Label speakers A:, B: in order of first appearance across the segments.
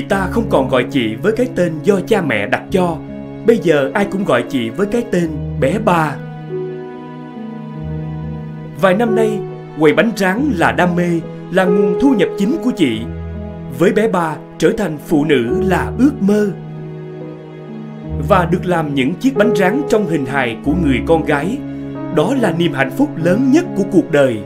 A: Chị ta không còn gọi chị với cái tên do cha mẹ đặt cho. Bây giờ ai cũng gọi chị với cái tên bé ba. Vài năm nay, quầy bánh rán là đam mê, là nguồn thu nhập chính của chị. Với bé ba, trở thành phụ nữ là ước mơ. Và được làm những chiếc bánh rán trong hình hài của người con gái. Đó là niềm hạnh phúc lớn nhất của cuộc đời.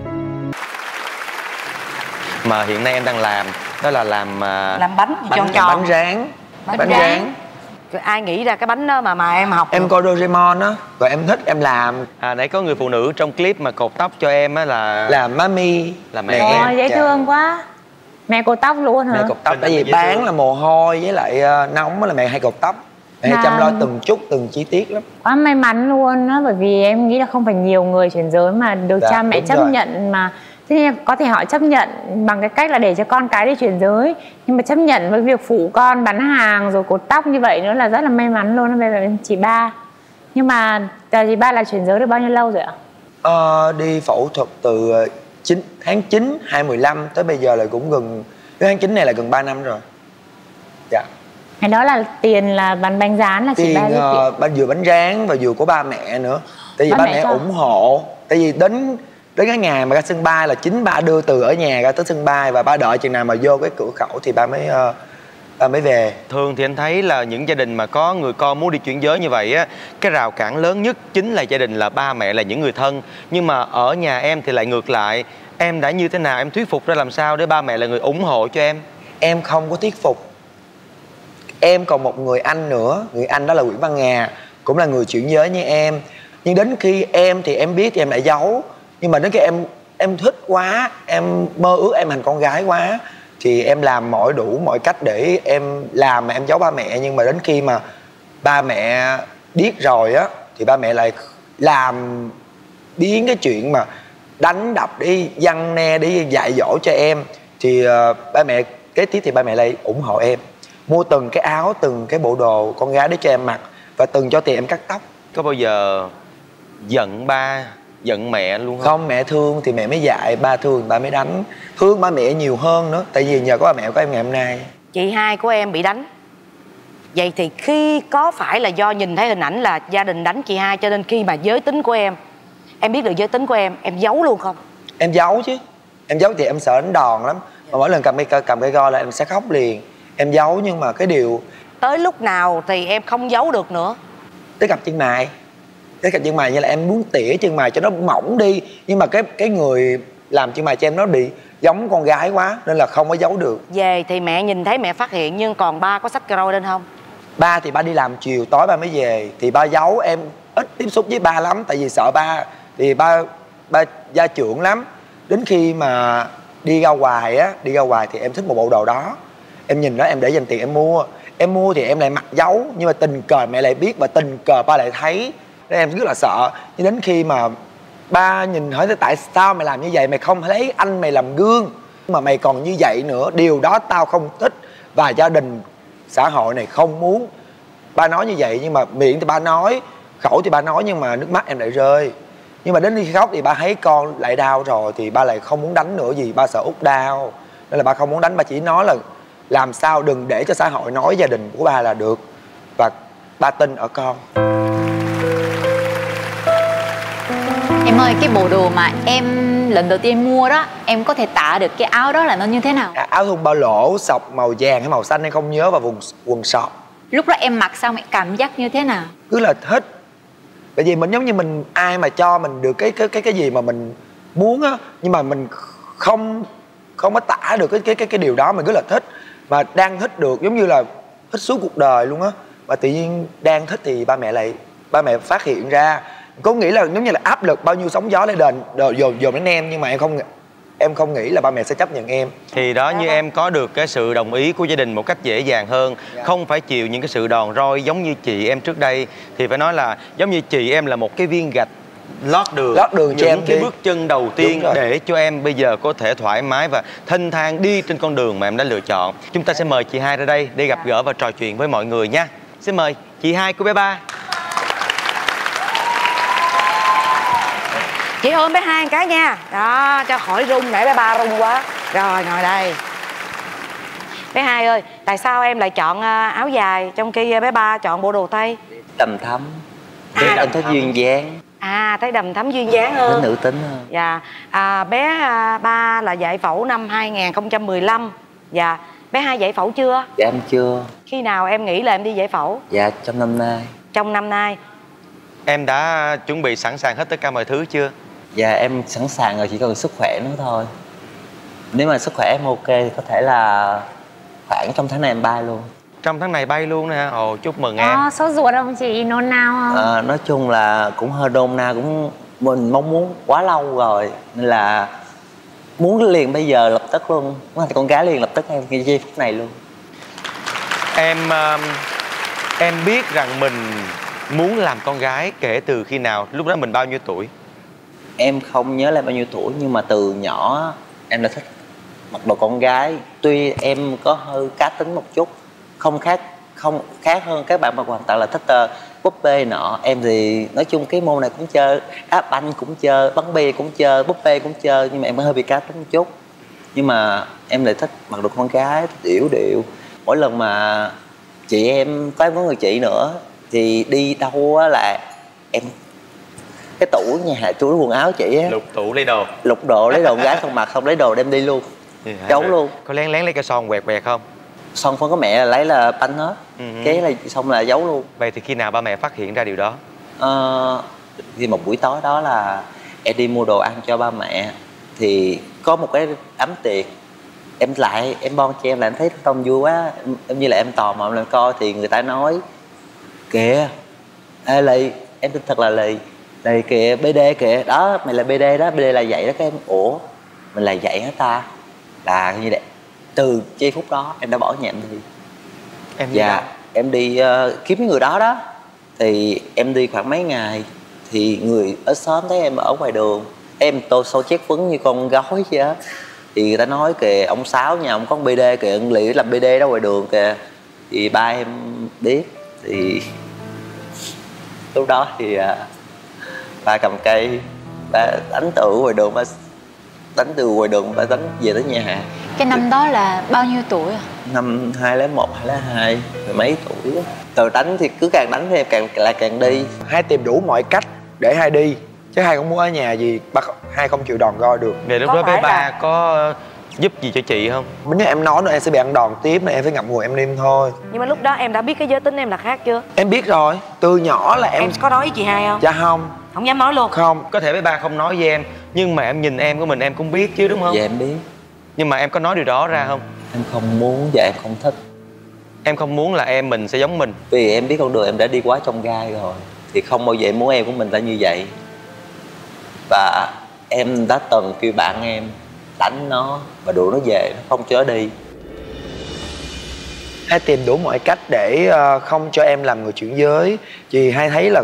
B: Mà hiện nay em đang làm đó là làm à,
C: làm bánh,
B: bánh
C: tròn tròn
B: bánh rán
C: Bánh
B: bánh
C: rán.
B: rán
C: Rồi ai nghĩ ra cái bánh đó mà mà em học
B: em
C: được?
B: coi Doraemon á rồi em thích em làm à nãy có người phụ nữ trong clip mà cột tóc cho em á là là mami là mẹ
D: Ôi,
B: em
D: dễ
B: Dạ.
D: thương quá Mẹ cột tóc luôn hả?
B: mẹ cột tóc tại vì bán
E: thương.
B: là mồ hôi với lại ờ, nóng á là mẹ hay cột tóc mẹ chăm lo từng chút từng chi tiết lắm
D: Quá may mắn luôn á Bởi vì em nghĩ là không phải nhiều người chuyển giới Mà được
B: Dạ,
D: cha mẹ chấp
B: rồi.
D: nhận mà Thế nên có thể họ chấp nhận bằng cái cách là để cho con cái đi chuyển giới. Nhưng mà chấp nhận với việc phụ con bán hàng rồi cột tóc như vậy nữa là rất là may mắn luôn. Giờ chị ba. Nhưng mà giờ chị ba là chuyển giới được bao nhiêu lâu rồi ạ?
B: Ờ, đi phẫu thuật từ ờ, 9, tháng 9 2015 tới bây giờ là cũng gần cái tháng 9 này là gần 3 năm rồi. Dạ.
D: Ngày đó là tiền là bán bánh rán là chị
B: tiền
D: ba giúp
B: ờ, ba vừa bánh rán và vừa của ba mẹ nữa. Tại vì
D: Ba
B: ba,
D: mẹ
B: mẹ, ủng hộ. Tại vì đến đến cái ngày mà ra sân bay là chính ba đưa từ ở nhà ra tới sân bay và ba đợi chừng nào mà vô cái cửa khẩu thì ba mới ờ, ba mới về.
E: Thường thì anh thấy là những gia đình mà có người con muốn đi chuyển giới như vậy á Cái rào cản lớn nhất chính là gia đình là ba mẹ là những người thân. Nhưng mà ở nhà em thì lại ngược lại. Em đã như thế nào, em thuyết phục ra làm sao để ba mẹ là người ủng hộ cho em?
B: Em không có thuyết phục. Em còn một người anh nữa. Người anh đó là Nguyễn Văn Nga cũng là người chuyển giới như em. Nhưng đến khi em thì em biết thì em lại giấu nhưng mà đến khi em em thích quá em mơ ước em thành con gái quá thì em làm mọi đủ mọi cách để em làm mà em giấu ba mẹ. Nhưng mà đến khi mà ba mẹ biết rồi á thì ba mẹ lại làm biến cái chuyện mà đánh đập đi dăng ne đi dạy dỗ cho em. Thì uh, ba mẹ kế tiếp thì ba mẹ lại ủng hộ em. Mua từng cái áo từng cái bộ đồ con gái để cho em mặc và từng cho tiền em cắt tóc.
E: Có bao giờ giận ba, giận mẹ luôn không?
B: không mẹ thương thì mẹ mới dạy ba thương ba mới đánh. Thương ba mẹ nhiều hơn nữa tại vì nhờ có ba mẹ của em ngày hôm nay.
C: Chị hai của em bị đánh. Vậy thì khi có phải là do nhìn thấy hình ảnh là gia đình đánh chị hai cho nên khi mà giới tính của em em biết được giới tính của em em giấu luôn không?
B: Em giấu chứ. Em giấu thì em sợ đánh đòn lắm. Mà mỗi lần cầm cái cầm cái roi là em sẽ khóc liền. Em giấu nhưng mà cái điều
C: tới lúc nào thì em không giấu được nữa?
B: Tới cặp chân mày tới cặp chân mày như là em muốn tỉa chân mày cho nó mỏng đi. Nhưng mà cái cái người làm chân mày cho em nó bị giống con gái quá nên là không có giấu được.
C: Về thì mẹ nhìn thấy mẹ phát hiện nhưng còn ba có sách cà roi lên không?
B: Ba thì ba đi làm chiều tối ba mới về. Thì ba giấu em ít tiếp xúc với ba lắm tại vì sợ ba thì ba ba gia trưởng lắm. Đến khi mà đi ra ngoài á đi ra ngoài thì em thích một bộ đồ đó. Em nhìn nó em để dành tiền em mua. Em mua thì em lại mặc giấu nhưng mà tình cờ mẹ lại biết và tình cờ ba lại thấy nên em rất là sợ. Nhưng đến khi mà ba nhìn hỏi tại sao mày làm như vậy? Mày không lấy anh mày làm gương. Mà mày còn như vậy nữa, điều đó tao không thích. Và gia đình, xã hội này không muốn. Ba nói như vậy nhưng mà miệng thì ba nói, khẩu thì ba nói nhưng mà nước mắt em lại rơi. Nhưng mà đến khi khóc thì ba thấy con lại đau rồi thì ba lại không muốn đánh nữa gì ba sợ út đau. Nên là ba không muốn đánh, ba chỉ nói là làm sao đừng để cho xã hội nói gia đình của ba là được. Và ba tin ở con.
F: Ơi, cái bộ đồ mà em lần đầu tiên mua đó Em có thể tả được cái áo đó là nó như thế nào?
B: À, áo thun bao lỗ sọc màu vàng hay màu xanh em không nhớ và quần quần sọt
F: Lúc đó em mặc xong em cảm giác như thế nào?
B: Cứ là thích. Tại vì mình giống như mình ai mà cho mình được cái cái cái cái gì mà mình muốn á nhưng mà mình không không có tả được cái cái cái cái điều đó mình cứ là thích. Mà đang thích được giống như là thích suốt cuộc đời luôn á. Và tự nhiên đang thích thì ba mẹ lại ba mẹ phát hiện ra có nghĩ là giống như là áp lực bao nhiêu sóng gió lên đền dồn dồn đến em nhưng mà em không em không nghĩ là ba mẹ sẽ chấp nhận em.
E: Thì đó như em có được cái sự đồng ý của gia đình một cách dễ dàng hơn
B: Dạ.
E: Không phải chịu những cái sự đòn roi giống như chị em trước đây Thì phải nói là giống như chị em là một cái viên gạch lót đường
B: Lót đường cho
E: những
B: em
E: cái
B: đi.
E: bước chân đầu tiên để cho em bây giờ có thể thoải mái và thanh thang đi trên con đường mà em đã lựa chọn. Chúng ta sẽ mời chị hai ra đây để gặp gỡ và trò chuyện với mọi người nha. Xin mời chị hai của bé ba
C: chị ôm bé hai cái nha. Đó cho khỏi rung nãy bé ba rung quá. Rồi ngồi đây. Bé hai ơi tại sao em lại chọn à, áo dài trong khi bé ba chọn bộ đồ tây?
G: Đầm thắm.
C: À,
G: em thích duyên dáng.
C: À thấy đầm thắm duyên dáng hơn.
G: Nữ tính hơn.
C: Dạ. À, bé à, ba là dạy phẫu năm 2015 dạ. Bé hai dạy phẫu chưa?
G: Dạ em chưa.
C: Khi nào em nghĩ là em đi dạy phẫu?
G: Dạ trong năm nay.
C: Trong năm nay.
E: Em đã chuẩn bị sẵn sàng hết tất cả mọi thứ chưa?
G: Dạ em sẵn sàng rồi chỉ cần sức khỏe nữa thôi nếu mà sức khỏe em ok thì có thể là khoảng trong tháng này em bay luôn
E: Trong tháng này bay luôn nè? Ồ chúc mừng em
D: Có sốt ruột không chị? Nôn nao không?
G: à, nói chung là cũng hơi đôn na cũng mình mong muốn quá lâu rồi nên là muốn liền bây giờ lập tức luôn con gái liền lập tức em ngay giây phút này luôn
E: Em um, em biết rằng mình muốn làm con gái kể từ khi nào? Lúc đó mình bao nhiêu tuổi?
G: Em không nhớ là bao nhiêu tuổi nhưng mà từ nhỏ em đã thích mặc đồ con gái. Tuy em có hơi cá tính một chút không khác không khác hơn các bạn mà hoàn toàn là thích uh, búp bê nọ. Em thì nói chung cái môn này cũng chơi áp banh cũng chơi bắn bi cũng chơi búp bê cũng chơi nhưng mà em hơi bị cá tính một chút. Nhưng mà em lại thích mặc đồ con gái thích điệu điệu. Mỗi lần mà chị em có em có người chị nữa thì đi đâu á là em cái tủ nhà túi quần áo chị á
E: Lục tủ lấy đồ
G: lục đồ lấy đồ gái không mặc không lấy đồ đem đi luôn
E: Ừ,
G: Giấu
E: rồi.
G: luôn.
E: Có lén lén lấy cái son quẹt quẹt không?
G: xong phân có mẹ là lấy là banh hết
E: Ừ.
G: cái là xong là giấu luôn
E: Vậy thì khi nào ba mẹ phát hiện ra điều đó?
G: Ờ, thì một buổi tối đó là em đi mua đồ ăn cho ba mẹ thì có một cái ấm tiệc em lại em bon cho em là em thấy tông vui quá em, em như là em tò mò em coi thì người ta nói kìa ê lì em tin thật là lì lì kìa bd kìa. Đó mày là bd đó. Bd là vậy đó cái. Em ủa mình là vậy hả ta? Là như vậy từ giây phút đó em đã bỏ nhà em đi.
E: Em
G: dạ
E: nào?
G: em đi ờ, kiếm cái người đó đó. Thì em đi khoảng mấy ngày thì người ở xóm thấy em ở ngoài đường. Em tô sâu chét phấn như con gói vậy á. Thì người ta nói kìa ông sáu nhà ông có con bd kìa ông lì làm bd đó ngoài đường kìa. Thì ba em biết thì lúc đó thì à, ba cầm cây ba đánh từ ngoài đường ba đánh từ ngoài đường ba đánh về tới nhà.
F: Cái năm đó là bao nhiêu tuổi à?
G: năm hai lấy một hai lấy hai mười mấy tuổi. Á. từ đánh thì cứ càng đánh thì em càng lại càng đi.
B: Hai tìm đủ mọi cách để hai đi chứ hai không muốn ở nhà gì ba không- hai không chịu đòn roi được.
E: Vậy lúc
C: Có
E: đó bé ba
C: là-
E: có giúp gì cho chị không?
B: nếu em nói nữa em sẽ bị ăn đòn tiếp nên em phải ngậm ngùi em im thôi.
C: Nhưng mà lúc đó em đã biết cái giới tính em là khác chưa?
B: Em biết rồi từ nhỏ là
C: em,
B: em
C: có nói với chị hai không?
B: Dạ không
C: không dám nói luôn.
B: Không
E: Có thể bé ba không nói với em Nhưng mà em nhìn em của mình em cũng biết chứ đúng không?
G: dạ em biết.
E: Nhưng mà em có nói điều đó ra không?
G: em không muốn và em không thích.
E: Em không muốn là em mình sẽ giống mình.
G: Vì em biết con đường em đã đi quá trong gai rồi thì không bao giờ em muốn em của mình là như vậy. Và em đã từng kêu bạn em đánh nó và đuổi nó về nó không cho nó đi.
B: Hai tìm đủ mọi cách để ờ, không cho em làm người chuyển giới. Vì hai thấy là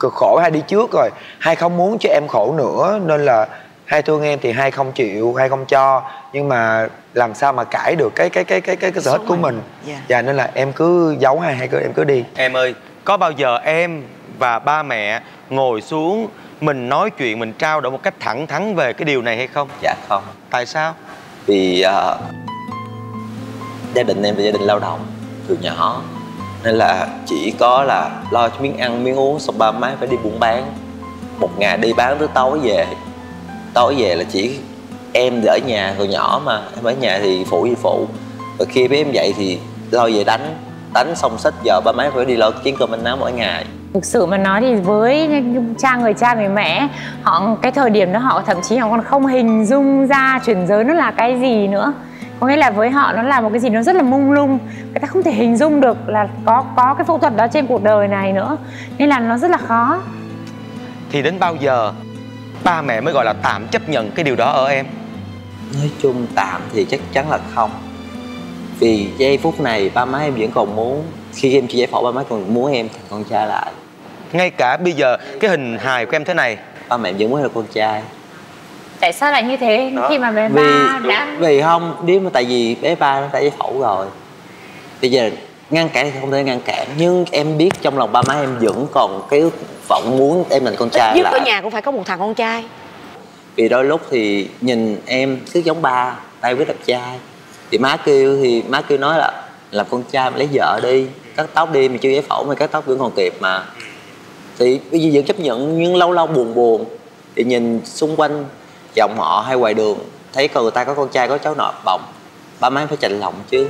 B: cực khổ hai đi trước rồi hai không muốn cho em khổ nữa nên là hai thương em thì hai không chịu hai không cho nhưng mà làm sao mà cãi được cái cái cái cái cái, cái sở thích của mình
C: Dạ.
B: dạ nên là em cứ giấu hai hai cứ em cứ đi
E: Em ơi, có bao giờ em và ba mẹ ngồi xuống Mình nói chuyện, mình trao đổi một cách thẳng thắn về cái điều này hay không?
G: dạ không
E: Tại sao?
G: vì ờ, gia đình em là gia đình lao động từ nhỏ nên là chỉ có là lo cho miếng ăn, miếng uống, xong ba má phải đi buôn bán. Một ngày đi bán tới tối về. Tối về là chỉ em thì ở nhà còn nhỏ mà. Em ở nhà thì phụ gì phụ. Rồi khi bé em dậy thì lo về đánh. Đánh xong sách giờ ba má phải đi lo kiếm cơm ăn áo mỗi ngày.
D: Thực sự mà nói thì với cha người cha người mẹ, họ cái thời điểm đó họ thậm chí họ còn không hình dung ra chuyển giới nó là cái gì nữa có nghĩa là với họ nó là một cái gì nó rất là mông lung. Người ta không thể hình dung được là có có cái phẫu thuật đó trên cuộc đời này nữa. Nên là nó rất là khó.
E: Thì đến bao giờ ba mẹ mới gọi là tạm chấp nhận cái điều đó ở em?
G: nói chung tạm thì chắc chắn là không. Vì giây phút này ba má em vẫn còn muốn khi em chỉ giải phẫu ba má còn muốn em thành con trai lại.
E: Ngay cả bây giờ cái hình hài của em thế này
G: ba mẹ vẫn muốn là con trai
D: tại sao lại như thế
E: đó.
D: khi mà bé
G: vì,
D: ba đã
G: vì không nếu mà tại vì bé ba nó đã giải phẫu rồi bây giờ ngăn cản thì không thể ngăn cản nhưng em biết trong lòng ba má em vẫn còn cái vọng muốn em thành con trai Ít
C: nhất là
G: ở
C: nhà cũng phải có một thằng con trai.
G: Vì đôi lúc thì nhìn em cứ giống ba tay với đẹp trai thì má kêu thì má kêu nói là làm con trai mà lấy vợ đi cắt tóc đi mà chưa giải phẫu mà cắt tóc vẫn còn kịp mà. Thì bây giờ vẫn chấp nhận nhưng lâu lâu buồn buồn thì nhìn xung quanh dòng họ hay ngoài đường. Thấy người ta có con trai, có cháu nội bồng. Ba má phải chạnh lòng chứ.